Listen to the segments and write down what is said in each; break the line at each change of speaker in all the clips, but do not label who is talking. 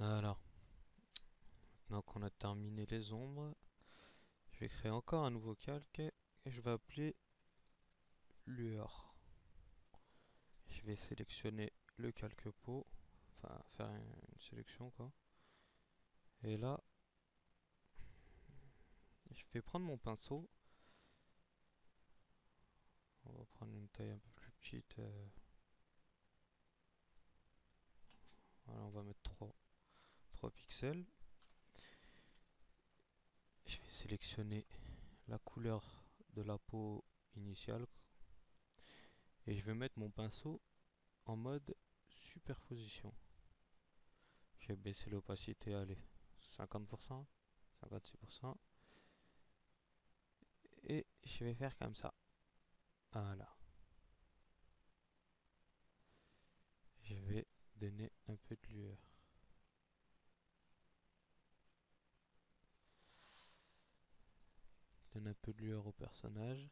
Alors, maintenant qu'on a terminé les ombres, je vais créer encore un nouveau calque et je vais appeler lueur. Je vais sélectionner le calque peau, enfin faire une sélection quoi. Et là, je vais prendre mon pinceau. On va prendre une taille un peu plus petite. Euh. Voilà, on va mettre 3, 3 pixels. Je vais sélectionner la couleur de la peau initiale. Et je vais mettre mon pinceau en mode superposition. Je vais baisser l'opacité, allez, 50%, 56%. Et je vais faire comme ça. Voilà. Je vais donner un peu de lueur. Un peu de lueur au personnage.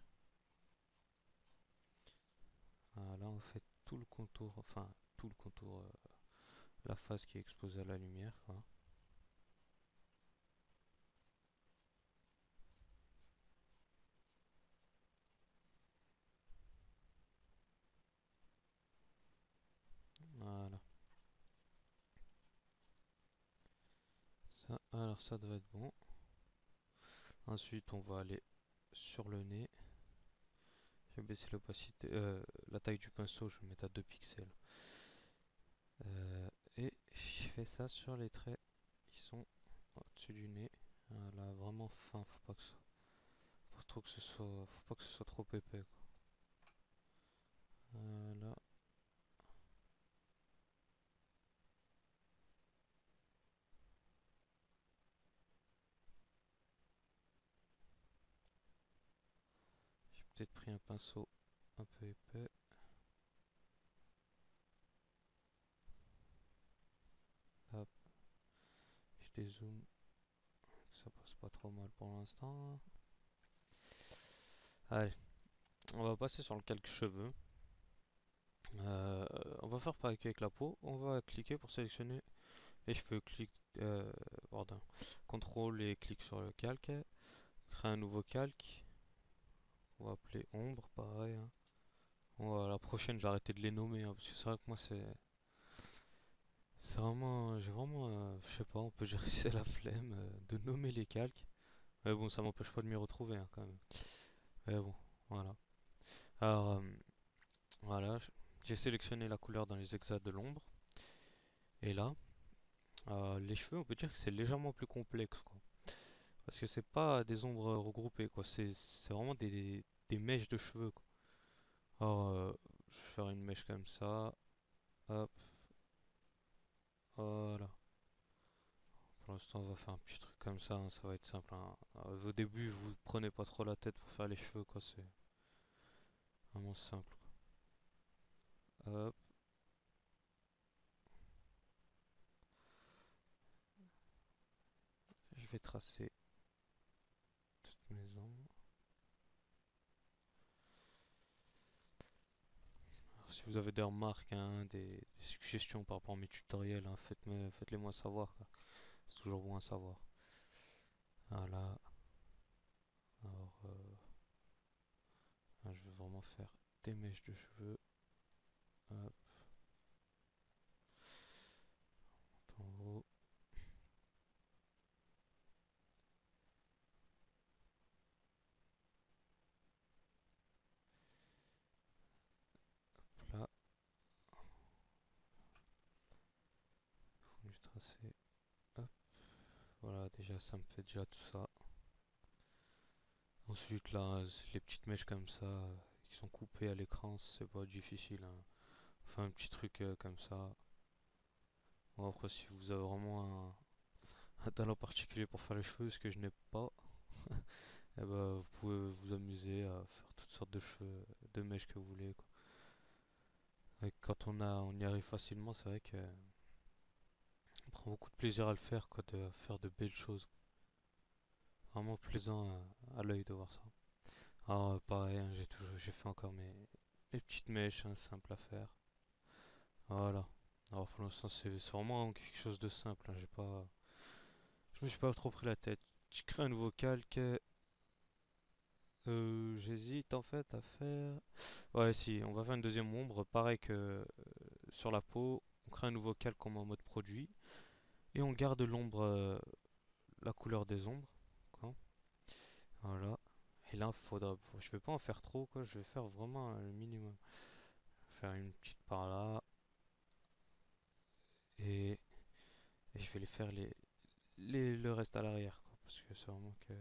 Voilà, on fait tout le contour, enfin tout le contour, euh, la face qui est exposée à la lumière. Voilà. Ça, alors ça doit être bon. Ensuite, on va aller sur le nez. Je vais baisser euh, la taille du pinceau, je vais mettre à 2 pixels. Euh, et je fais ça sur les traits qui sont au-dessus du nez. Là, vraiment fin, faut pas que ce, faut soit, pas que ce soit trop épais. Peut-être pris un pinceau un peu épais. Hop. Je dézoome. Ça passe pas trop mal pour l'instant. Allez. On va passer sur le calque cheveux. Euh, on va faire pareil avec la peau. On va cliquer pour sélectionner les cheveux. Clic, euh, pardon. Contrôle et clic sur le calque. Créer un nouveau calque. On va appeler ombre, pareil. Hein. la prochaine, j'ai arrêté de les nommer, hein, parce que c'est vrai que moi, c'est... C'est vraiment... J'ai vraiment... Euh, je sais pas, on peut gérer c'est la flemme euh, de nommer les calques. Mais bon, ça m'empêche pas de m'y retrouver, hein, quand même. Mais bon, voilà. Alors, euh, voilà, j'ai sélectionné la couleur dans les hexades de l'ombre. Et là, les cheveux, on peut dire que c'est légèrement plus complexe. Parce que c'est pas des ombres regroupées, quoi. C'est vraiment des, des, mèches de cheveux, quoi. Alors, euh, je vais faire une mèche comme ça. Hop. Voilà. Pour l'instant, on va faire un petit truc comme ça. Hein, ça va être simple. Hein. au début, vous prenez pas trop la tête pour faire les cheveux, quoi. C'est vraiment simple. Hop. Je vais tracer si vous avez des remarques, hein, des, suggestions par rapport à mes tutoriels, hein, faites-les moi savoir. C'est toujours bon à savoir. Voilà. Alors, euh, je vais vraiment faire des mèches de cheveux. Hop. En haut. Voilà, déjà ça me fait déjà tout ça. Ensuite là, les petites mèches comme ça, qui sont coupées à l'écran, c'est pas difficile. Hein. Enfin un petit truc euh, comme ça. Après si vous avez vraiment un, talent particulier pour faire les cheveux, ce que je n'ai pas, et eh ben, vous pouvez vous amuser à faire toutes sortes de cheveux, de mèches que vous voulez. Et quand on a, on y arrive facilement, c'est vrai que beaucoup de plaisir à le faire, quoi, de faire de belles choses. Vraiment plaisant à, l'œil de voir ça. Alors pareil, hein, j'ai toujours, j'ai fait encore mes, petites mèches, hein, simples à faire. Voilà. Alors pour l'instant c'est vraiment quelque chose de simple, hein, J'ai pas, je me suis pas trop pris la tête. Je crée un nouveau calque. Euh, j'hésite en fait à faire. Ouais, si, on va faire une deuxième ombre, pareil que euh, sur la peau. On crée un nouveau calque en mode produit et on garde l'ombre, euh, la couleur des ombres. quoi. Voilà. Et là, faudra, je vais pas en faire trop, quoi. Je vais faire vraiment le minimum. Faire une petite par là et, je vais les faire les, les- le reste à l'arrière. Parce que c'est vraiment que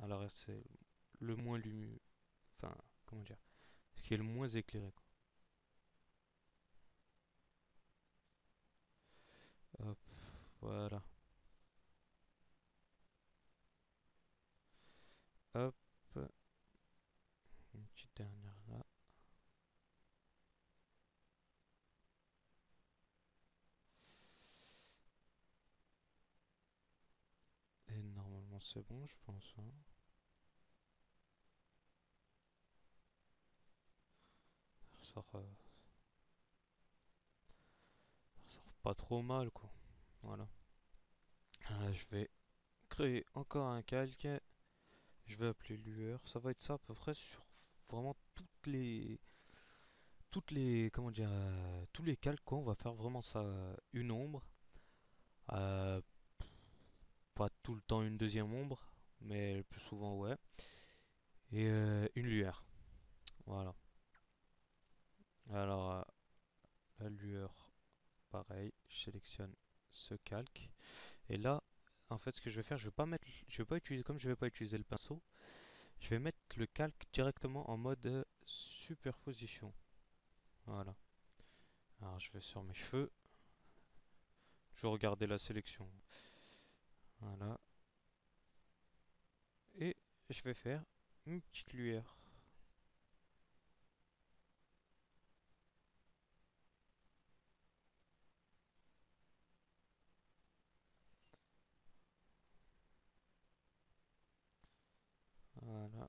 à l'arrière c'est le moins lumineux. Enfin, comment dire? Ce qui est le moins éclairé, quoi. Hop, voilà. Hop, une petite dernière là. Et normalement c'est bon, je pense. hein. Ça euh, pas trop mal, quoi. Voilà. Euh, je vais créer encore un calque. Je vais appeler lueur. Ça va être ça à peu près sur vraiment toutes les, toutes les, comment dire, euh, tous les calques. On va faire vraiment ça, une ombre. Euh, pas tout le temps une deuxième ombre, mais le plus souvent ouais. Et une lueur. Voilà. Alors la lueur, pareil. Je sélectionne ce calque. Et là, en fait, ce que je vais faire, je vais pas mettre, je vais pas utiliser, comme je vais pas utiliser le pinceau, je vais mettre le calque directement en mode euh, superposition. Voilà. Alors je vais sur mes cheveux, je vais regarder la sélection. Voilà. Et je vais faire une petite lueur. Voilà.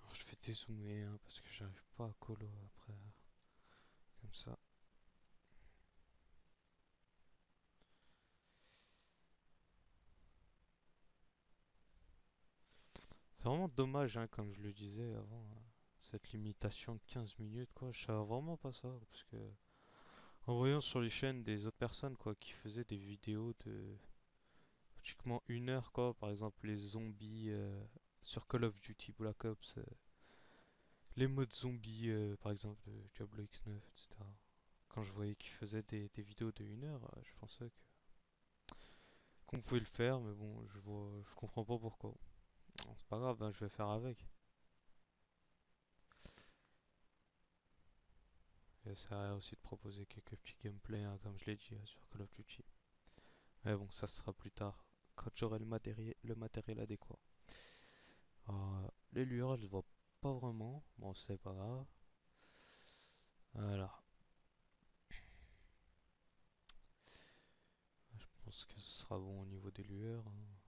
Alors je vais dézoomer hein, parce que j'arrive pas à colo après. Comme ça. C'est vraiment dommage, hein, comme je le disais avant, hein, cette limitation de 15 minutes, quoi. Je savais vraiment pas ça, parce que en voyant sur les chaînes des autres personnes, quoi, qui faisaient des vidéos de pratiquement une heure, quoi, par exemple les zombies euh, sur Call of Duty Black Ops, euh, les modes zombies, euh, par exemple de Diablo X9, etc. Quand je voyais qu'ils faisaient des, vidéos de une heure, euh, je pensais que qu'on pouvait le faire, mais bon, je vois, je comprends pas pourquoi. C'est pas grave, hein, je vais faire avec. J'essaierai aussi de proposer quelques petits gameplays, hein, comme je l'ai dit, euh, sur Call of Duty. Mais bon, ça sera plus tard, quand j'aurai le matériel, le matériel adéquat. Euh, les lueurs, vois pas vraiment. Bon, c'est pas grave. Voilà. Je pense que ce sera bon au niveau des lueurs. hein.